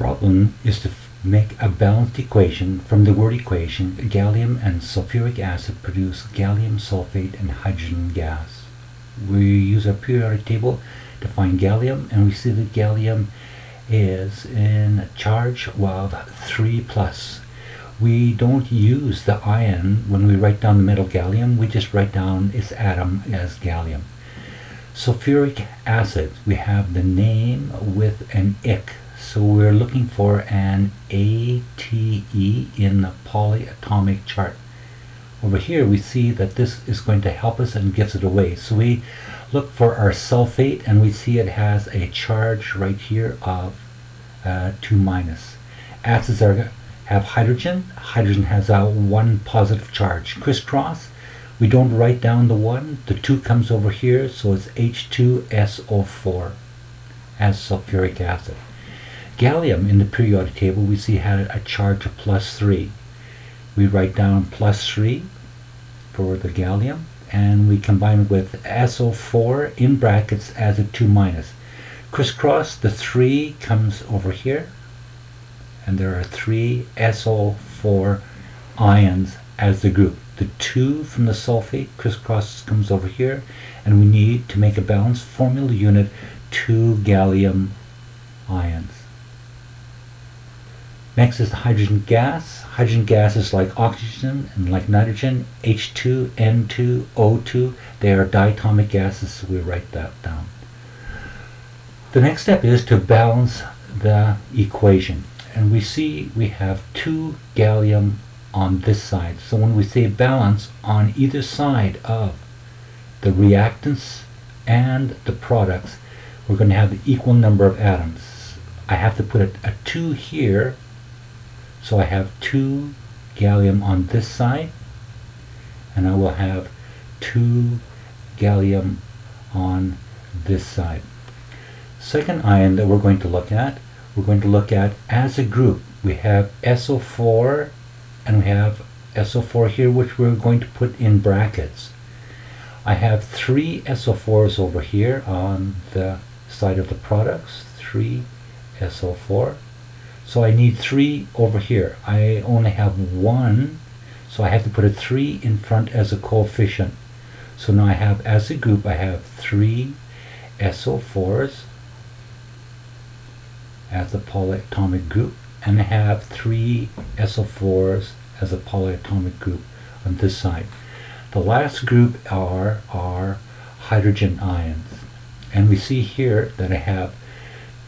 problem is to make a balanced equation from the word equation gallium and sulfuric acid produce gallium sulfate and hydrogen gas. We use a periodic table to find gallium and we see that gallium is in a charge of 3 plus. We don't use the ion when we write down the metal gallium, we just write down its atom as gallium. Sulfuric acid, we have the name with an ic so we're looking for an ATE in the polyatomic chart. Over here we see that this is going to help us and gives it away. So we look for our sulfate and we see it has a charge right here of uh, 2 minus. Acids are, have hydrogen. Hydrogen has a 1 positive charge. Crisscross, we don't write down the 1. The 2 comes over here, so it's H2SO4 as sulfuric acid. Gallium in the periodic table we see had a charge of plus 3. We write down plus 3 for the gallium and we combine it with SO4 in brackets as a 2 minus. Crisscross, the 3 comes over here and there are 3 SO4 ions as the group. The 2 from the sulfate crisscross comes over here and we need to make a balanced formula unit 2 gallium ions. Next is the hydrogen gas. Hydrogen gas is like oxygen and like nitrogen, H2, N2, O2. They are diatomic gases, so we write that down. The next step is to balance the equation. And we see we have two gallium on this side. So when we say balance on either side of the reactants and the products, we're going to have the equal number of atoms. I have to put a, a 2 here so I have two gallium on this side and I will have two gallium on this side. Second ion that we're going to look at, we're going to look at as a group. We have SO4 and we have SO4 here which we're going to put in brackets. I have three SO4s over here on the side of the products, three SO4 so I need 3 over here. I only have 1, so I have to put a 3 in front as a coefficient. So now I have, as a group, I have 3 SO4s as a polyatomic group, and I have 3 SO4s as a polyatomic group on this side. The last group are, are hydrogen ions. And we see here that I have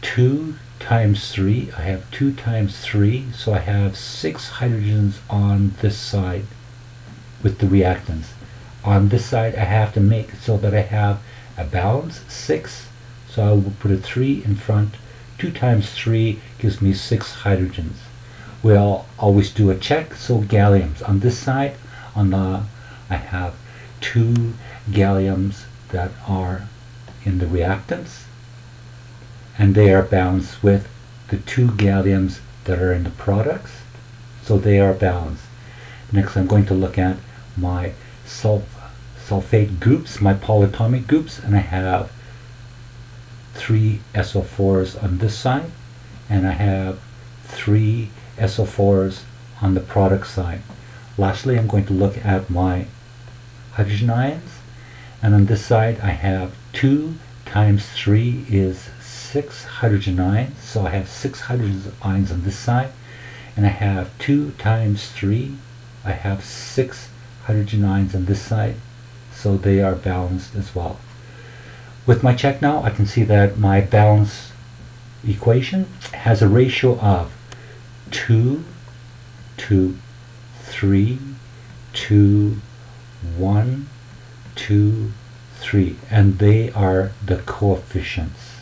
two times 3. I have 2 times 3, so I have 6 hydrogens on this side with the reactants. On this side I have to make so that I have a balance, 6, so I will put a 3 in front. 2 times 3 gives me 6 hydrogens. We'll always do a check, so galliums. On this side, on the, I have 2 galliums that are in the reactants and they are balanced with the two galliums that are in the products. So they are balanced. Next I'm going to look at my sulf sulfate groups, my polyatomic groups, and I have three SO4s on this side, and I have three SO4s on the product side. Lastly, I'm going to look at my hydrogen ions, and on this side I have 2 times 3 is six hydrogen ions. So I have six hydrogen ions on this side. And I have 2 times 3. I have six hydrogen ions on this side. So they are balanced as well. With my check now, I can see that my balance equation has a ratio of 2 to 3 to 1 2 3 and they are the coefficients